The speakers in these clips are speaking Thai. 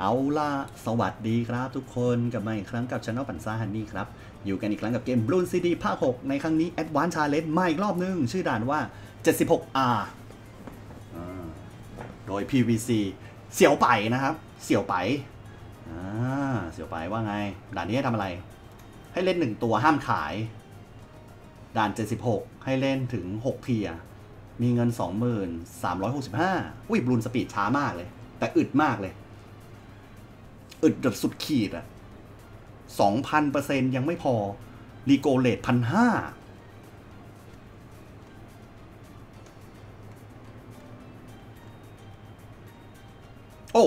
เอาล่ะสวัสดีครับทุกคนกลับมาอีกครั้งกับช anel ปันซ่าฮันนี่ครับ อยู่กันอีกครั้งกับเกม Bloon CD ภาค 6 ในครั้งนี้ Advanced Challenge มาอีกรอบนึง ชื่อด่านว่า 76R อ่าโดย PVC เสี่ยวไปนะครับ เสี่ยวไปอ่เสี่ยวไปว่าไง ด่านนี้ให้ทำอะไร ให้เล่น1ตัวห้ามขาย ด่าน 76 ให้เล่นถึง 6 เทีย มีเงิน 2365อุ้ยบลูนสปีดช้ามากเลย แต่อึดมากเลย อึดแบบสุดขีดอะสองพันเปอร์เซ็นยังไม่พอรีโกเลตพันห้าโอ้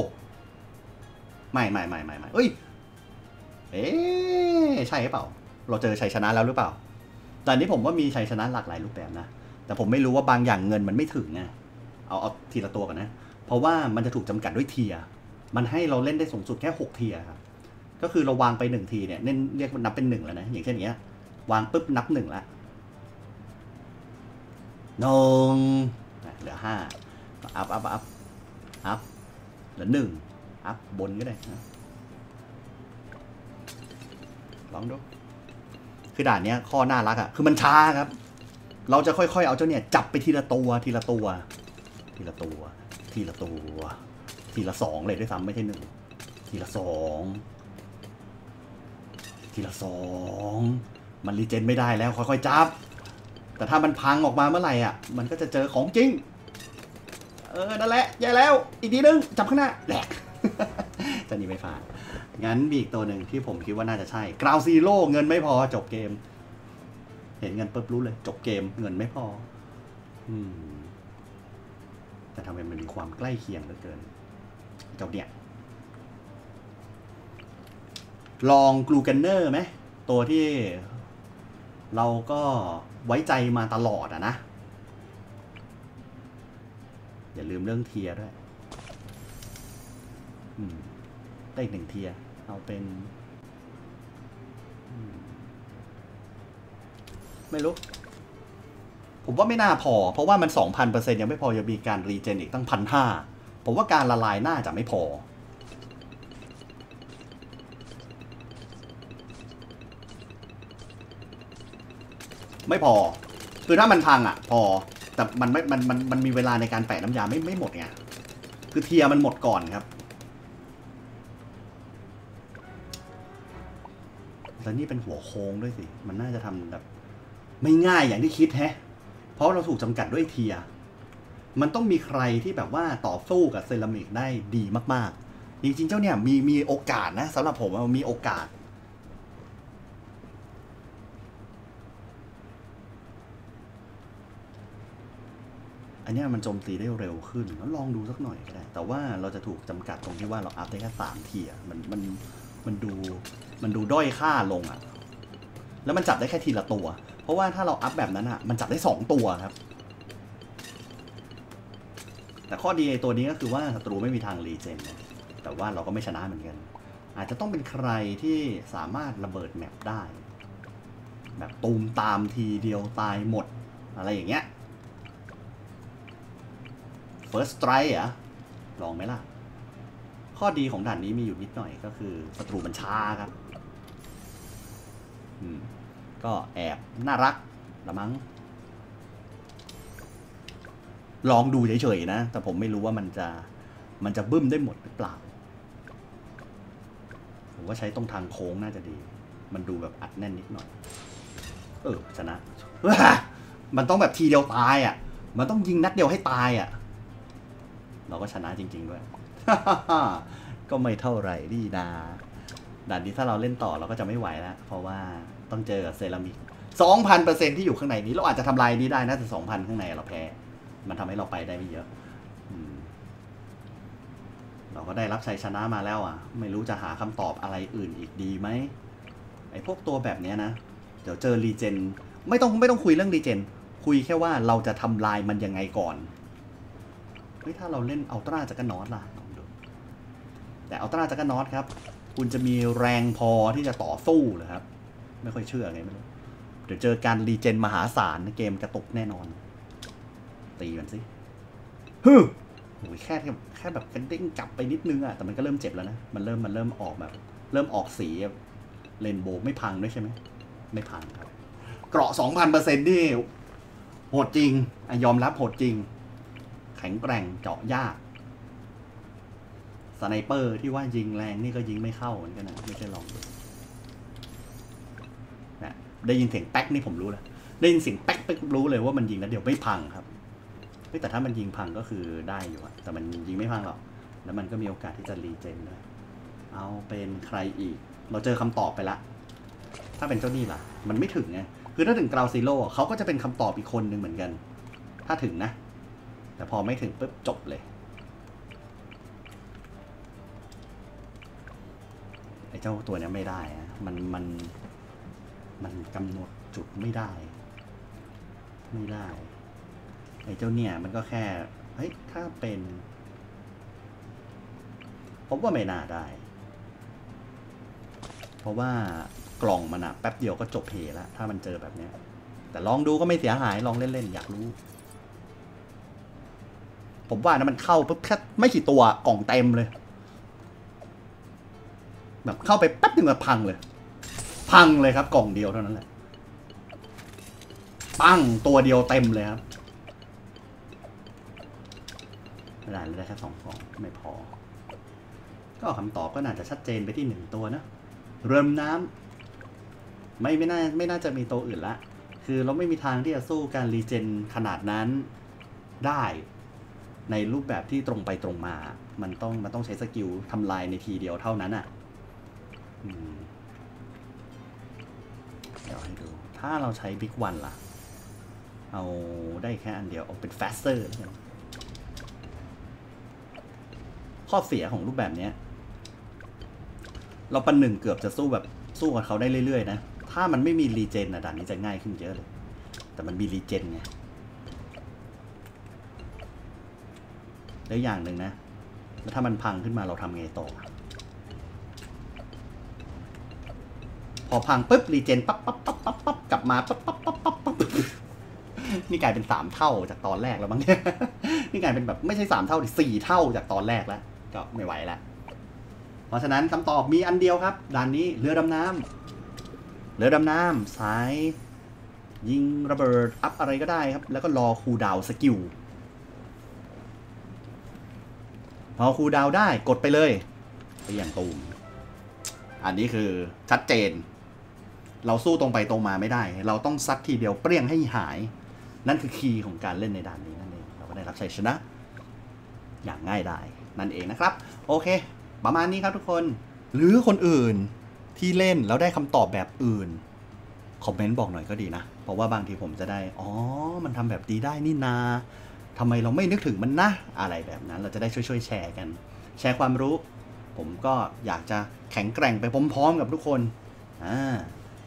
ไม่ไม่ไม่ไม่ไม่เอ้ย เอ๊ใช่หรือเปล่า เราเจอชัยชนะแล้วหรือเปล่า แต่นี้ผมว่ามีชัยชนะหลากหลายรูปแบบนะ แต่ผมไม่รู้ว่าบางอย่างเงินมันไม่ถึงไงเอาเอาทีละตัวก่อนนะ เพราะว่ามันจะถูกจำกัดด้วย tier มันให้เราเล่นได้สูงสุดแค่หก tier ครับก็คือเราวางไปหนึ่งทีเนี่ยเน้นเรียกนับเป็นหนึ่งแล้วนะอย่างเช่นอย่างเงี้ยวางปุ๊บนับหนึ่งละเหลือห้า up up up up เหลือหนึ่ง up บนก็ได้นะลองดูคือด่านเนี้ยข้อน่ารักอะ่ะคือมันช้าครับ เราจะค่อยๆ เอาเจ้าเนี่ยจับไปทีละตัวทีละตัว ทีละตัว ทีละตัว ทีละสองเลยด้วยซ้ำไม่ใช่หนึ่งทีละสองทีละสองมันรีเจนไม่ได้แล้วค่อยๆจับ แต่ถ้ามันพังออกมาเมื่อไหร่อะ มันก็จะเจอของจริง เออ นั่นแหละแย่แล้ว อีกทีนึง จับข้างหน้าแหลกจะหนีไม่ผ่านงั้นมีอีกตัวหนึ่งที่ผมคิดว่าน่าจะใช่กราวซีโร่เงินไม่พอจบเกม เห็นเงินปุ๊บรู้เลย จบเกมเงินไม่พอ อืมแต่ทำไมมันมีความใกล้เคียงเหลือเกิน จ้าเนี่ยลองกลูกันเนอร์ไหมตัวที่เราก็ไว้ใจมาตลอดอะนะ อย่าลืมเรื่อง tier ด้วยได้อีกหนึ่ง tier เอาเป็นไม่รู้ ผมว่าไม่น่าพอ เพราะว่ามันสองพันเปอร์เซ็นต์ยังไม่พอยังมีการ regen อีกตั้งพันห้า ผมว่าการละลายน่าจะไม่พอ ไม่พอ คือถ้ามันพังอะ พอ แต่มันไม่ มัน มัน มันมีเวลาในการแปะน้ำยาไม่ ไม่หมดไง คือเทียมันหมดก่อนครับ แล้วนี่เป็นหัวโค้งด้วยสิ มันน่าจะทำแบบ ไม่ง่ายอย่างที่คิดแฮะ เพราะเราถูกจำกัดด้วยเทียร์ มันต้องมีใครที่แบบว่าต่อสู้กับเซรามิกได้ดีมากๆ จริงๆ เจ้าเนี่ยมีมีโอกาสนะสำหรับผมมีโอกาส อันนี้มันโจมตีได้เร็วขึ้นแล้วลองดูสักหน่อยก็ได้ แต่ว่าเราจะถูกจำกัดตรงที่ว่าเรา up ได้แค่สาม tier มันมันมันดูมันดูด้อยค่าลงอะ แล้วมันจับได้แค่ทีละตัว เพราะว่าถ้าเรา up แบบนั้นอะ มันจับได้สองตัวครับ แต่ข้อดีไอ้ตัวนี้ก็คือว่าศัตรูไม่มีทาง regen นะแต่ว่าเราก็ไม่ชนะเหมือนกัน อาจจะต้องเป็นใครที่สามารถระเบิดแมปได้ แบบตูมตามทีเดียวตายหมด อะไรอย่างเงี้ย First Strike อะลองไหมล่ะ ข้อดีของด่านนี้มีอยู่นิดหน่อยก็คือศัตรูมันช้าครับอืมก็แอบน่ารักละมั้ง ลองดูเฉยๆนะ แต่ผมไม่รู้ว่ามันจะมันจะบึ้มได้หมดหรือเปล่า ผมว่าใช้ตรงทางโค้งน่าจะดี มันดูแบบอัดแน่นนิดหน่อย เออชนะ มันต้องแบบทีเดียวตายอะ มันต้องยิงนัดเดียวให้ตายอะ เราก็ชนะจริง ๆ ด้วย ก็ไม่เท่าไหร่ดีนาด่านนี้ถ้าเราเล่นต่อเราก็จะไม่ไหวแล้ว เพราะว่าต้องเจอกับเซรามิกสองพันเปอร์เซ็นที่อยู่ข้างในนี้เราอาจจะทำลายนี้ได้นะแต่สองพันข้างในเราแพ้ มันทำให้เราไปได้ไม่เยอะอเราก็ได้รับชัยชนะมาแล้วอะ ไม่รู้จะหาคำตอบอะไรอื่นอีกดีไหมไอ้พวกตัวแบบเนี้ยนะ เดี๋ยวเจอรีเจน ไม่ต้องไม่ต้องคุยเรื่องรีเจน คุยแค่ว่าเราจะทำลายมันยังไงก่อนเฮ้ยถ้าเราเล่นอัลตร้าจักรนอตล่ะลองดูแต่อัลตร้าจักรนอตครับ คุณจะมีแรงพอที่จะต่อสู้เหรอครับ ไม่ค่อยเชื่อไงไม่รู้เดี๋ยวเจอการรีเจนมหาศาลเกมกระตุกแน่นอน ตีมันสิฮึโอ้ยแค่แค่แบบกระเด้งกลับไปนิดนึงอะแต่มันก็เริ่มเจ็บแล้วนะ มันเริ่มมันเริ่มออกแบบ เริ่มออกสีเรนโบว์ไม่พังด้วยใช่ไหม ไม่พังครับ เกราะสองพันเปอร์เซ็นต์นี่โหดจริงอะยอมรับโหดจริง แข็งแกร่งเจาะยากsniper ที่ว่ายิงแรงนี่ก็ยิงไม่เข้าเหมือนกันนะไม่ใช่ลองดูนะได้ยินเสียงแป๊กนี่ผมรู้แล้วได้ยินเสียงแป๊กไปรู้เลยว่ามันยิงแล้วเดี๋ยวไม่พังครับเฮ้ย แต่ถ้ามันยิงพังก็คือได้อยู่อะแต่มันยิงไม่พังหรอก แล้วมันก็มีโอกาสที่จะ regen ด้วยเอาเป็นใครอีก เราเจอคำตอบไปละ ถ้าเป็นเจ้านี่ล่ะ มันไม่ถึงไง คือถ้าถึง ground zero เขาก็จะเป็นคำตอบอีกคนหนึ่งเหมือนกัน ถ้าถึงนะ แต่พอไม่ถึงปุ๊บจบเลย ไอ้เจ้าตัวเนี้ยไม่ได้อะมันมันมันกำหนดจุดไม่ได้ ไม่ได้ อ้เจ้าเนี่ยมันก็แค่เฮ้ยถ้าเป็น ผมว่าไม่น่าได้ เพราะว่ากล่องมันอะแป๊บเดียวก็จบเพแล้วถ้ามันเจอแบบเนี้ย แต่ลองดูก็ไม่เสียหายลองเล่นๆอยากรู้ ผมว่านะมันเข้าปุ๊บแค่ไม่กี่ตัวกล่องเต็มเลย แบบเข้าไปแป๊บหนึ่งแบบพังเลย พังเลยครับ กล่องเดียวเท่านั้นแหละ ปังตัวเดียวเต็มเลยครับ ไม่ได้ได้แค่สองกล่องไม่พอ ก็คำตอบก็น่าจะชัดเจนไปที่หนึ่งตัวนะเรือดำน้ำไม่ไม่น่าไม่น่าจะมีตัวอื่นละ คือเราไม่มีทางที่จะสู้การ regen ขนาดนั้นได้ในรูปแบบที่ตรงไปตรงมา มันต้องมันต้องใช้ skill ทำลายในทีเดียวเท่านั้นอะเดี๋ยวให้ดู ถ้าเราใช้ big one ล่ะ เอาได้แค่อันเดียว เอาเป็น faster แล้วกัน ข้อเสียของรูปแบบเนี้ย เราปันหนึ่งเกือบจะสู้แบบสู้กับเขาได้เรื่อยๆนะ ถ้ามันไม่มีรีเจนนะด่านนี้จะง่ายขึ้นเยอะเลย แต่มันมีรีเจนไงแล้วอย่างหนึ่งนะ แล้วถ้ามันพังขึ้นมาเราทำไงต่อ พอพังปุ๊บรีเจนปั๊บปั๊บปั๊บปั๊บปั๊บกลับมาปั๊บปั๊บปั๊บปั๊บปั๊บนี่กลายเป็นสามเท่าจากตอนแรกแล้วมั้งเนี่ย นี่กลายเป็นแบบไม่ใช่สามเท่าดิสี่เท่าจากตอนแรกแล้ว ก็ไม่ไหวแล้วเพราะฉะนั้นคำตอบมีอันเดียวครับ ด่านนี้เรือดำน้ำเรือดำน้ำสาย ยิงระเบิด up อะไรก็ได้ครับ แล้วก็รอ cooldown skill พอ cooldown ได้กดไปเลยไปอย่างตูม อันนี้คือชัดเจน เราสู้ตรงไปตรงมาไม่ได้ เราต้องซัดทีเดียวเปรี้ยงให้หาย นั่นคือคีย์ของการเล่นในด่านนี้นั่นเอง เราก็ได้รับชัยชนะ อย่างง่ายดายนั่นเองนะครับ โอเค ประมาณนี้ครับทุกคน หรือคนอื่นที่เล่นแล้วได้คำตอบแบบอื่นคอมเมนต์บอกหน่อยก็ดีนะ เพราะว่าบางทีผมจะได้ อ๋อ มันทำแบบดีได้นี่นาทำไมเราไม่นึกถึงมันนะ อะไรแบบนั้น เราจะได้ช่วยๆแชร์กัน แชร์ความรู้ ผมก็อยากจะแข็งแกร่งไปพร้อมๆกับทุกคน อ่า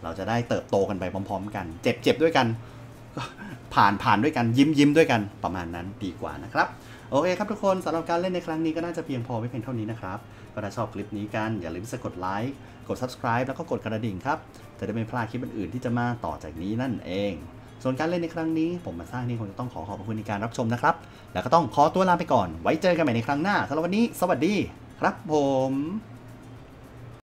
เราจะได้เติบโตกันไปพร้อม ๆ กัน เจ็บเจ็บด้วยกัน ผ่านผ่านด้วยกัน ยิ้มยิ้มด้วยกัน ประมาณนั้นดีกว่านะครับ โอเคครับทุกคนสำหรับการเล่นในครั้งนี้ก็น่าจะเพียงพอไม่เพียงเท่านี้นะครับ ก็ถ้าชอบคลิปนี้กัน อย่าลืมกดไลค์กด subscribe แล้วก็กดกระดิ่งครับ จะได้ไม่พลาดคลิปอื่นๆที่จะมาต่อจากนี้นั่นเอง ส่วนการเล่นในครั้งนี้ ผมมาสร้างนี่คงจะต้องขอขอบคุณในการรับชมนะครับ แล้วก็ต้องขอตัวลาไปก่อน ไว้เจอกันใหม่ในครั้งหน้าสำหรับวันนี้ สวัสดีครับผม